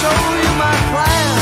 show you my plan.